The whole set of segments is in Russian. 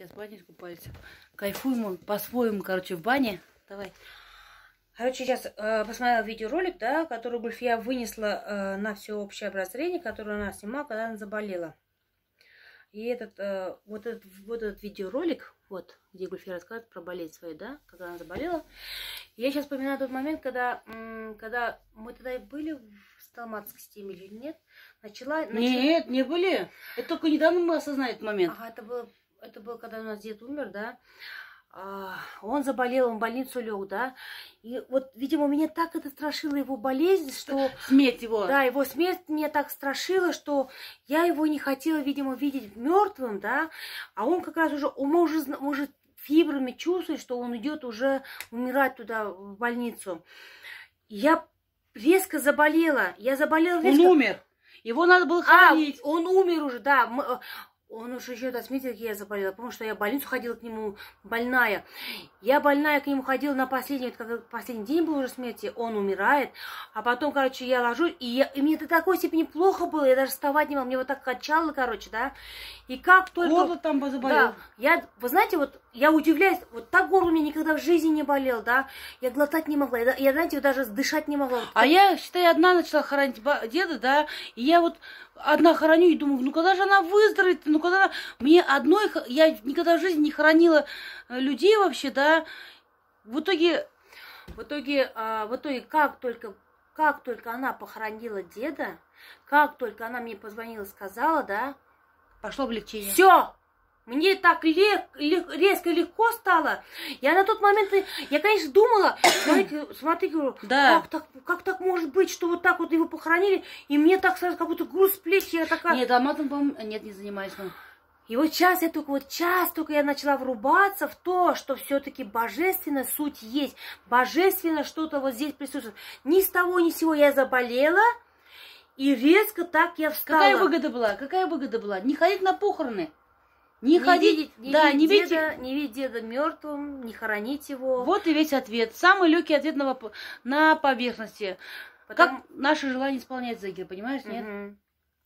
Сейчас в бане искупались. Кайфуем он по-своему, короче, в бане. Давай. Короче, сейчас э, посмотрела видеоролик, да, который Гульфия вынесла э, на всеобщее обозрение, которое она снимала, когда она заболела. И этот, э, вот, этот, вот этот видеоролик, вот, где Гульфия рассказывает про болезнь свою, да, когда она заболела. Я сейчас вспоминаю тот момент, когда, когда мы тогда были в Сталматской системе или нет, начала, начала... Нет, не были. Это только недавно мы осознали этот момент. Ага, это было, это было, когда у нас дед умер, да. А, он заболел, он в больницу лег, да. И вот, видимо, меня так это страшило его болезнь, что... Смерть его. Да, его смерть меня так страшила, что я его не хотела, видимо, видеть мертвым, да. А он как раз уже, он может, может фибрами чувствовать, что он идет уже умирать туда, в больницу. Я резко заболела. Я заболела резко. Он умер. Его надо было хоронить. А, он умер уже, да. Он уж еще отметил, как я заболела, потому что я в больницу ходила к нему больная. Я больная к нему ходила на последний, как последний день был уже смерти, он умирает. А потом, короче, я ложусь, и, я, и мне до такой степени плохо было, я даже вставать не могла, мне вот так качало, короче, да. И как только... Горло там заболел. Да, я, вы знаете, вот я удивляюсь, вот так горло у меня никогда в жизни не болел, да. Я глотать не могла, я, я знаете, даже дышать не могла. А я, считай, одна начала хоронить деда, да, и я вот одна хороню и думаю, ну когда же она выздоровеет, ну когда она... Мне одной, я никогда в жизни не хоронила э, людей вообще, да. В итоге, в итоге, а, в итоге, как только, как только она похоронила деда, как только она мне позвонила, сказала, да, пошло облегчение. Все, мне так лег, лег, резко легко стало. Я на тот момент, я, конечно, думала, смотрите, смотрите, да. как, так, как так может быть, что вот так вот его похоронили, и мне так сразу как будто груз с плеч, я такая... Нет, алматом, по нет, не занимаюсь. Но... И вот сейчас я только, вот час только я начала врубаться в то, что все-таки божественная суть есть. Божественно что-то вот здесь присутствует. Ни с того, ни с сего я заболела, и резко так я встала. Какая выгода была? Какая выгода была? Не ходить на похороны. Не, не ходить, видеть, не да, видеть не видеть деда, не видеть деда мертвым, не хоронить его. Вот и весь ответ. Самый легкий ответ на, на поверхности. Потому... Как наше желание исполнять Загир, понимаешь, нет? Угу.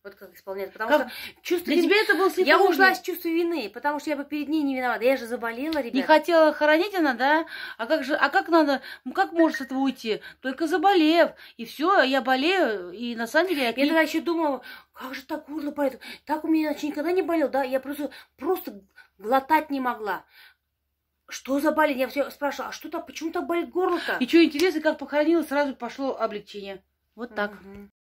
Вот как исполнять. Потому как? что чувство Для вины... тебя это был Я ушла с чувства вины, потому что я бы перед ней не виновата. Я же заболела, ребят. Не хотела хоронить она, да? А как же, а как надо, ну как может с этого уйти? Только заболев. И все, я болею, и на самом деле... Я, я тогда еще думала, как же так горло болит? Так у меня иначе никогда не болел, да? Я просто, просто глотать не могла. Что за болезнь? Я все спрашивала, а что так, почему так болит горло-то? И что интересно, как похоронила, сразу пошло облегчение. Вот так. Угу.